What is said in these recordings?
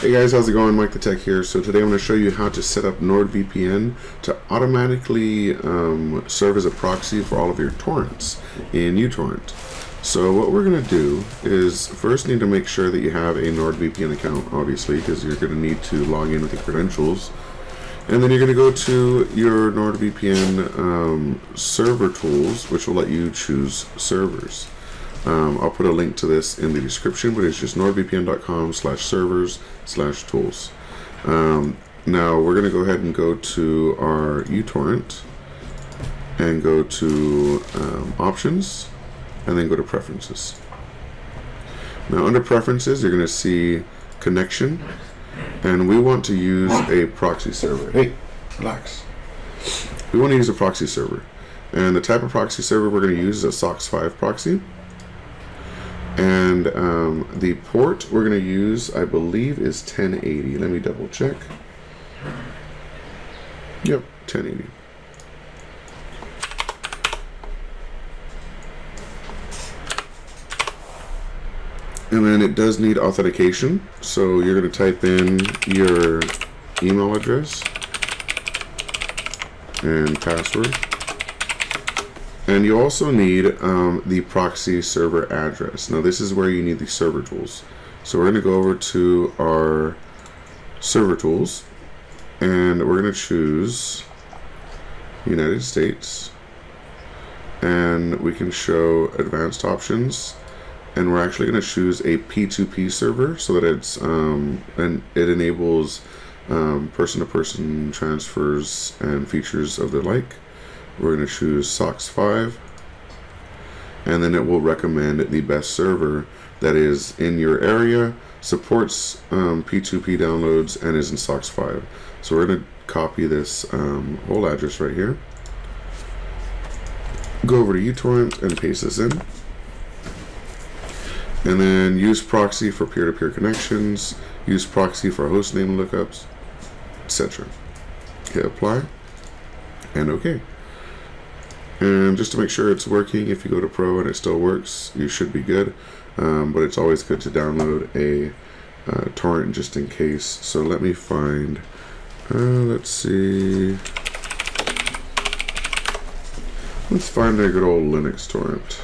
Hey guys, how's it going? Mike the Tech here. So today I'm going to show you how to set up NordVPN to automatically um, serve as a proxy for all of your torrents in uTorrent. So what we're going to do is first need to make sure that you have a NordVPN account, obviously, because you're going to need to log in with your credentials. And then you're going to go to your NordVPN um, server tools, which will let you choose servers. Um, I'll put a link to this in the description, but it's just nordvpn.com slash servers slash tools. Um, now we're going to go ahead and go to our uTorrent and go to um, options and then go to preferences. Now under preferences, you're going to see connection and we want to use a proxy server. Hey, relax. We want to use a proxy server. And the type of proxy server we're going to use is a SOCKS 5 proxy. And um, the port we're going to use, I believe, is 1080. Let me double check. Yep, 1080. And then it does need authentication. So you're going to type in your email address and password. And you also need um, the proxy server address. Now this is where you need the server tools. So we're going to go over to our server tools and we're going to choose United States and we can show advanced options and we're actually going to choose a P2P server so that it's um, and it enables um, person-to-person -person transfers and features of the like. We're going to choose SOCKS 5 and then it will recommend the best server that is in your area, supports um, P2P downloads, and is in SOCKS 5. So we're going to copy this um, whole address right here. Go over to uTorrent and paste this in. And then use proxy for peer-to-peer -peer connections, use proxy for hostname lookups, etc. Hit apply, and okay. And just to make sure it's working, if you go to Pro and it still works, you should be good. Um, but it's always good to download a uh, torrent just in case. So let me find, uh, let's see. Let's find a good old Linux torrent.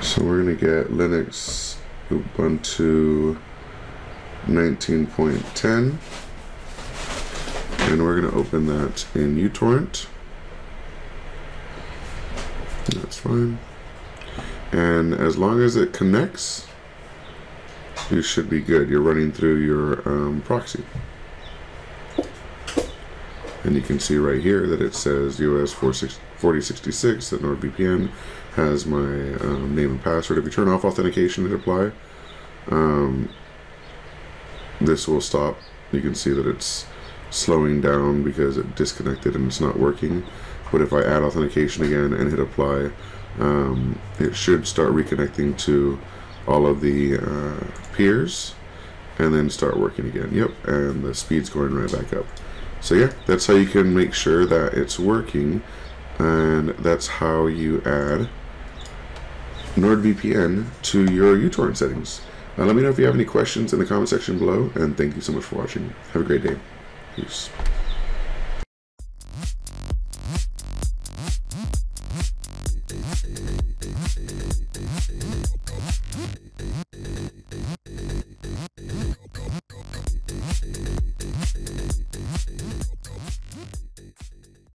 So we're going to get Linux Ubuntu 19.10 and we're going to open that in uTorrent. That's fine. And as long as it connects, you should be good. You're running through your um, proxy. And you can see right here that it says US 4066 that NordVPN has my um, name and password. If you turn off authentication and apply, um, this will stop. You can see that it's slowing down because it disconnected and it's not working. But if I add authentication again and hit apply, um, it should start reconnecting to all of the uh, peers and then start working again. Yep, and the speed's going right back up. So yeah, that's how you can make sure that it's working and that's how you add NordVPN to your uTorrent settings. Let me know if you have any questions in the comment section below and thank you so much for watching. Have a great day. Peace.